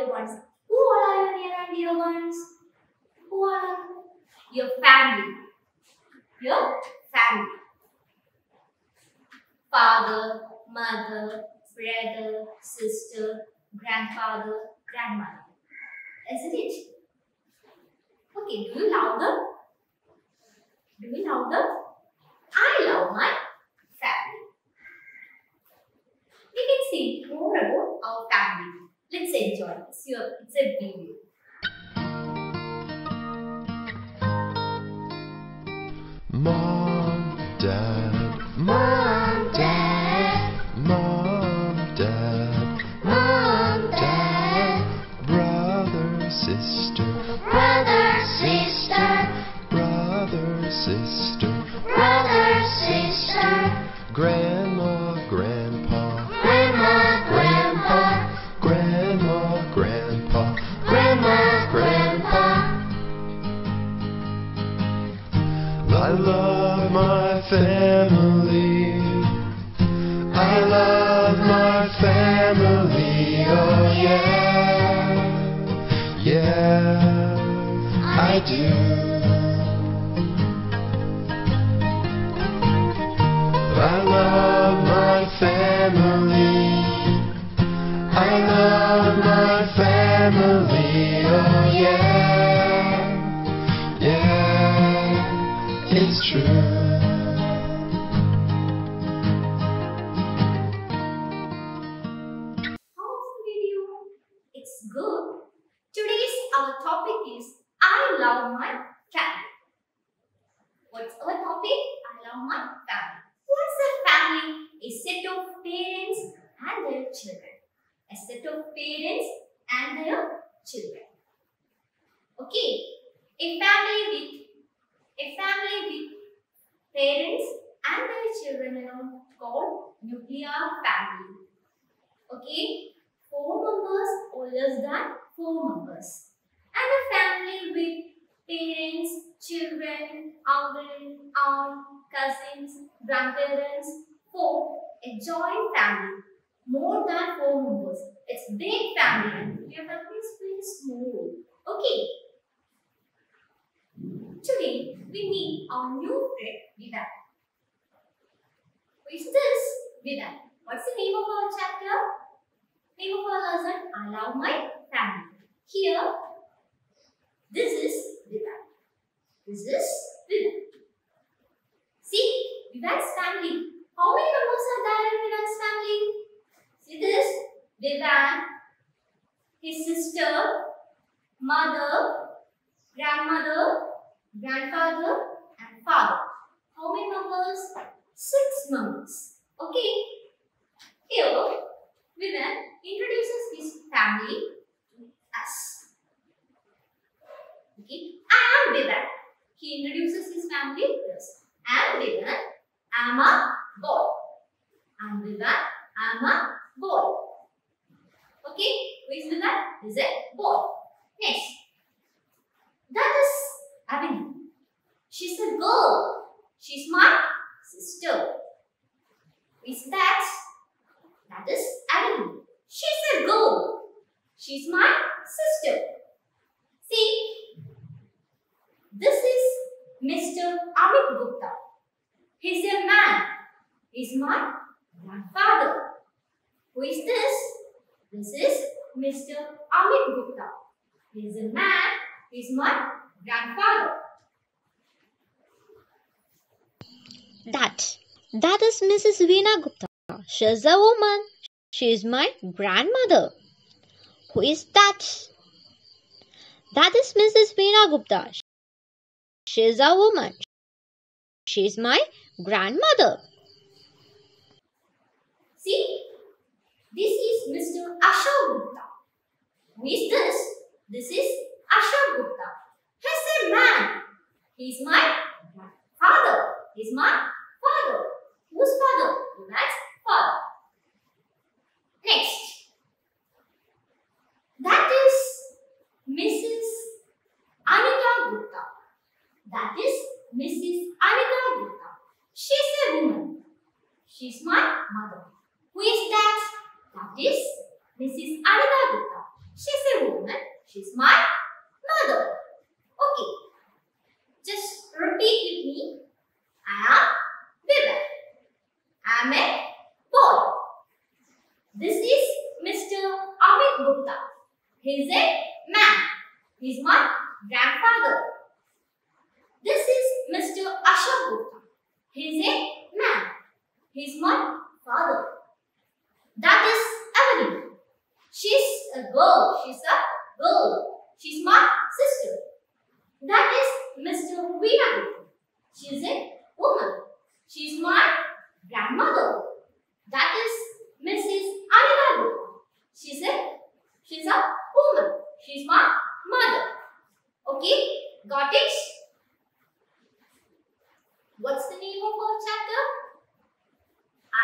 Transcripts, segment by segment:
dear ones. Who are your near and dear ones? Who are your family? Your family. Father, mother, brother, sister, grandfather, grandmother. Isn't it? Okay, do you love them? Do you love them? I love my family. We can see more about our family. Let's enjoy. It's, it's a video. Mom, Dad, Mom, Dad, Mom, Dad, Mom, Dad, brother, sister, brother, sister, brother, sister, brother, sister, grandma, I do. I love my family. I love my family. Oh yeah, yeah, it's true. How's the video? It's good. Today's our topic is love my family. What's our topic? I love my family. What's a family? A set of parents and their children. A set of parents and their children. Okay. A family with a family with parents and their children are called nuclear family. Okay, four members or less than four members. And a family with uncle, aunt, cousins, grandparents, four, a joint family. More than four members. It's big family. Your family is very small. Okay. Today we meet our new friend Vivan. Who is this? Vivan. What's the name of our chapter? Name of our lesson, I love my family. Here, this is Vivan. This is Vivan. See, Vivan's family. How many members are there in Vivan's family? See this? Vivan, his sister, mother, grandmother, grandfather, and father. How many members? Six members. Okay. Here, Vivan introduces his family to us. Okay, I am Vivan. He introduces his family to us. I am Vivan. I am a boy. I am I am a boy. Okay, who is Vivan? Is a boy. Next, that is Avani. She's a girl. She's my sister. Is that? That is Avani. She's a girl. She's my sister. See, is Mr. Amit Gupta. He's a man. He's my grandfather. Who is this? This is Mr. Amit Gupta. He's a man. He's my grandfather. That. That is Mrs. Veena Gupta. She is a woman. She is my grandmother. Who is that? That is Mrs. Veena Gupta. She is a woman. She is my grandmother. See, this is Mr. Ashok Gupta. Who is this? This is Ashok Gupta. He's a man. He's my father. He's my father. Whose father? That's father. Next. That is Mrs. Anita Gupta. That is Mrs. Anita Gupta. Woman. She's my mother. Who is that? That is Mrs. Anita Gupta. She's a woman. She's my mother. Okay. Just repeat with me. I am Vivek. I am a boy. This is Mr. Amit Gupta. He is a man. He is my grandfather. This is Mr. Ashok Gupta. He is a man. He is my father. That is Evelyn. She's a girl. She's a girl. She's my sister. That is Mr. Veena Gupta. She is a woman. She is my grandmother. That is Mrs. Anita Gupta. She's a she's a woman. She's my mother. Okay, got it? What's the name of our chapter?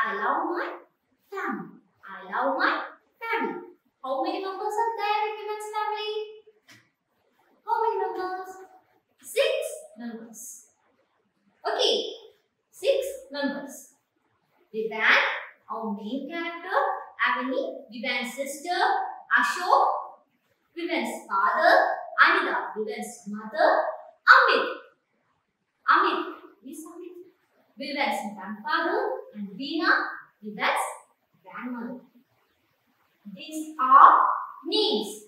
I love my family. I love my family. How many members are there in Vivan's family? How many members? Six members. Okay, six numbers. Vivan, our main character, Avani, Vivan's sister, Ashok, Vivan's father, Anita, Vivan's mother, Amit. Amit, Amit. Vivan's grandfather and Veena, Vivan's grandmother. These are names.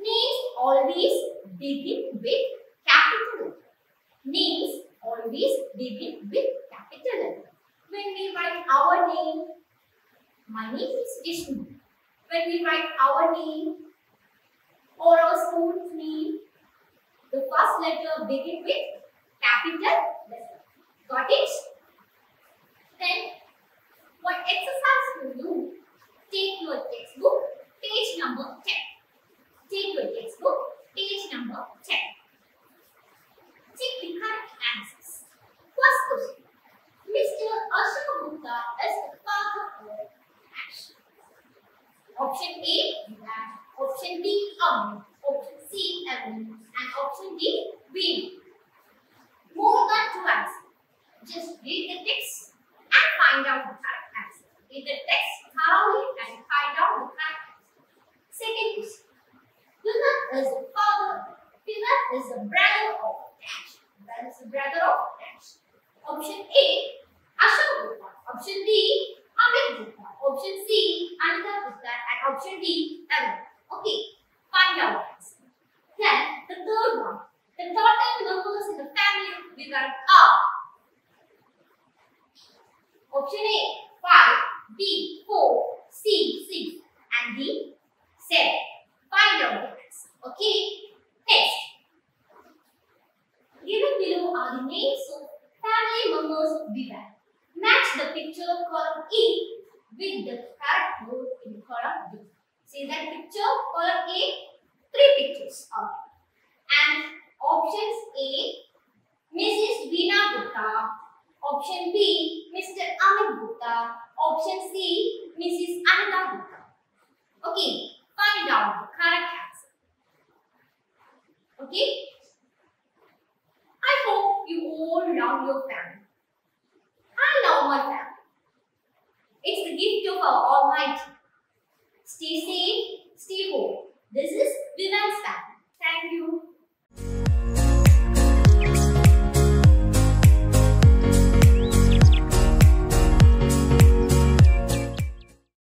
Names always begin with. Names always begin with capital letter. When we write our name, my name is Vishnu. When we write our name or our school's name, the first letter begin with capital letter. Got it? Then, what exercise to do? Take your textbook, page number 10. Take your textbook, page number 10. Check the correct answers. First question. Mr. Ashok Gupta is the father of action. Option A. Option B, Amit. Um, option C. And option D, Veena. More than two answers. Just read the text and find out the correct answer. Read the text thoroughly and find out the correct answer. Second question. Vivan is the father. Vivan is the brother of Dash. Vivan is the brother of Dash. Option A, Ashok Gupta. Option B, Amit Gupta. Option C, Anita Gupta. And option D, Evan. Okay, find out the answer. Then, the third one. The total members in the family of Vivan are Option A, 5, B, 4, C, 6, and D, 7. Find the answer. Okay, next. Given below are the names of family members of Vivan. Match the picture column E with the correct word in column B. See that picture, column A, three pictures are. And options A, Mrs. Veena Gupta. Option B, Mr. Amit Gupta. Option C, Mrs. Anita Gupta. Okay, find out the correct answer. Okay? I hope you all love your family. I love my family. It's the gift of our Almighty. Stay safe, stay home. This is Vivan's family. Thank you.